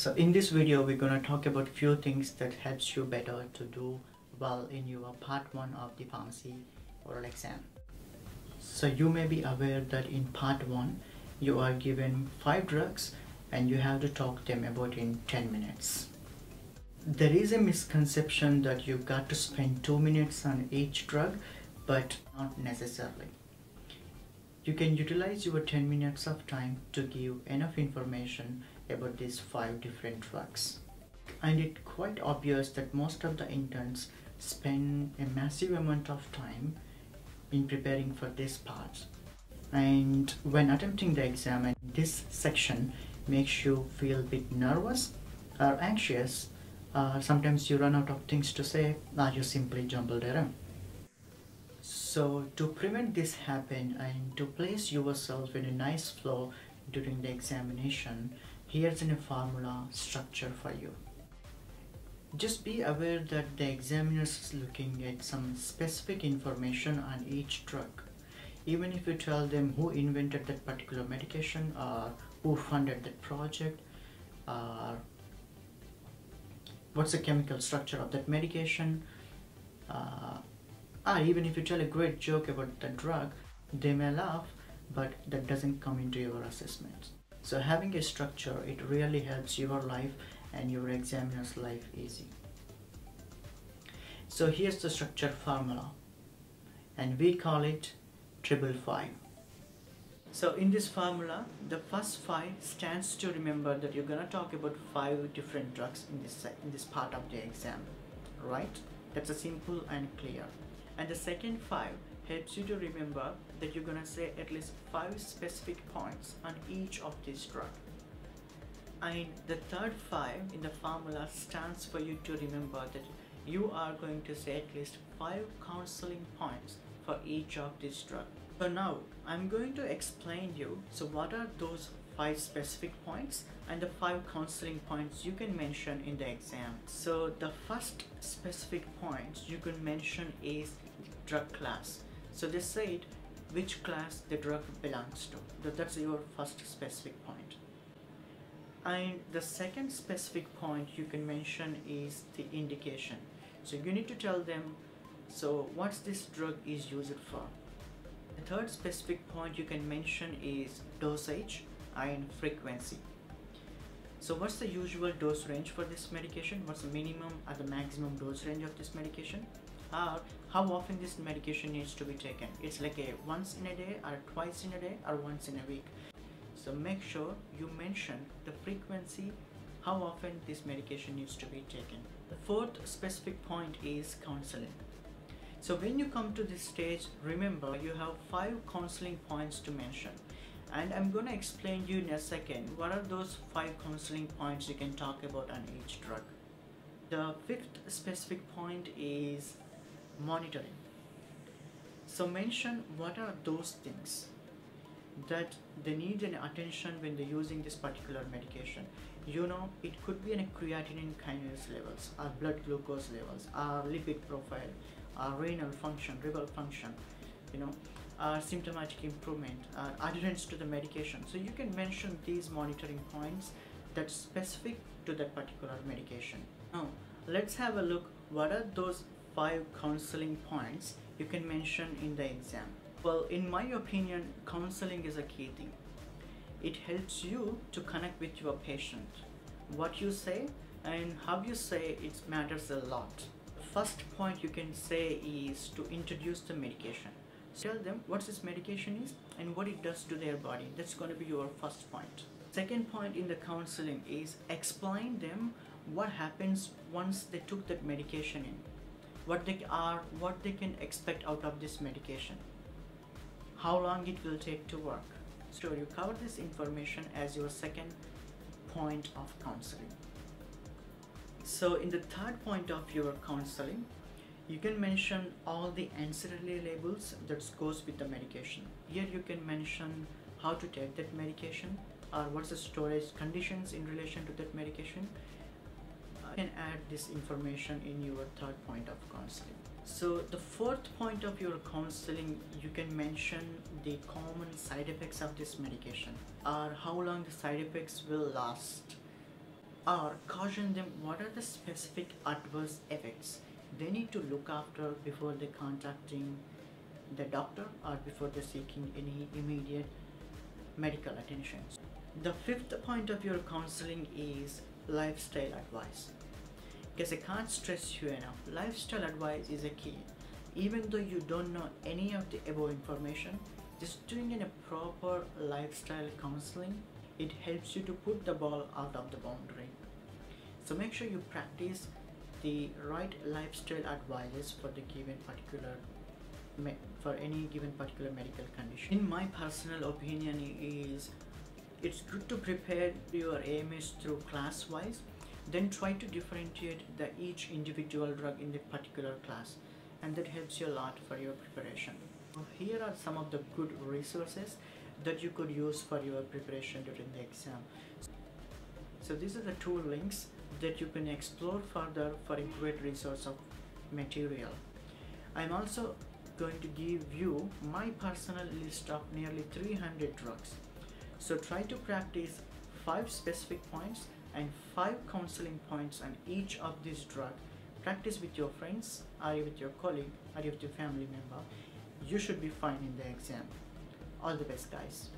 So in this video, we're gonna talk about few things that helps you better to do well in your part one of the pharmacy oral exam. So you may be aware that in part one, you are given five drugs and you have to talk them about in 10 minutes. There is a misconception that you've got to spend two minutes on each drug, but not necessarily. You can utilize your 10 minutes of time to give enough information about these five different drugs. And it's quite obvious that most of the interns spend a massive amount of time in preparing for this part. And when attempting the exam, this section makes you feel a bit nervous or anxious, uh, sometimes you run out of things to say, or you simply jumbled around. So to prevent this happen and to place yourself in a nice flow during the examination, here's a formula structure for you. Just be aware that the examiner is looking at some specific information on each drug. Even if you tell them who invented that particular medication or who funded that project or what's the chemical structure of that medication uh, even if you tell a great joke about the drug, they may laugh, but that doesn't come into your assessment. So having a structure, it really helps your life and your examiner's life easy. So here's the structure formula and we call it triple five. So in this formula, the first five stands to remember that you're gonna talk about five different drugs in this in this part of the exam, right? That's a simple and clear. And the second five helps you to remember that you're gonna say at least five specific points on each of these drugs. And the third five in the formula stands for you to remember that you are going to say at least five counseling points for each of these drugs. So now I'm going to explain you so what are those five specific points and the five counseling points you can mention in the exam. So the first specific points you can mention is drug class. So they said which class the drug belongs to. That's your first specific point. And the second specific point you can mention is the indication. So you need to tell them so what this drug is used for. The third specific point you can mention is dosage and frequency. So what's the usual dose range for this medication? What's the minimum or the maximum dose range of this medication? Or how often this medication needs to be taken? It's like a once in a day or twice in a day or once in a week. So make sure you mention the frequency, how often this medication needs to be taken. The fourth specific point is counseling. So when you come to this stage, remember you have five counseling points to mention. And I'm going to explain you in a second what are those five counseling points you can talk about on each drug. The fifth specific point is monitoring. So mention what are those things that they need an attention when they're using this particular medication. You know, it could be a creatinine kinase levels, our blood glucose levels, our lipid profile, our renal function, renal function, you know, our symptomatic improvement, uh, adherence to the medication. So you can mention these monitoring points that's specific to that particular medication. Now, let's have a look what are those five counseling points you can mention in the exam. Well, in my opinion, counseling is a key thing. It helps you to connect with your patient. What you say and how you say it matters a lot. First point you can say is to introduce the medication. Tell them what this medication is and what it does to their body. That's going to be your first point. Second point in the counseling is explain them what happens once they took that medication in. What they are, what they can expect out of this medication how long it will take to work. So you cover this information as your second point of counseling. So in the third point of your counseling, you can mention all the ancillary labels that goes with the medication. Here you can mention how to take that medication or what's the storage conditions in relation to that medication. Can add this information in your third point of counseling. So the fourth point of your counseling, you can mention the common side effects of this medication or how long the side effects will last. or caution them what are the specific adverse effects they need to look after before they contacting the doctor or before they're seeking any immediate medical attention. The fifth point of your counseling is lifestyle advice. Because I can't stress you enough, lifestyle advice is a key. Even though you don't know any of the above information, just doing a proper lifestyle counseling, it helps you to put the ball out of the boundary. So make sure you practice the right lifestyle advices for the given particular for any given particular medical condition. In my personal opinion is it's good to prepare your AMS through class wise then try to differentiate the each individual drug in the particular class and that helps you a lot for your preparation. Here are some of the good resources that you could use for your preparation during the exam. So these are the two links that you can explore further for a great resource of material. I'm also going to give you my personal list of nearly 300 drugs. So try to practice five specific points and five counseling points on each of these drugs. Practice with your friends or with your colleague or with your family member. You should be fine in the exam. All the best guys.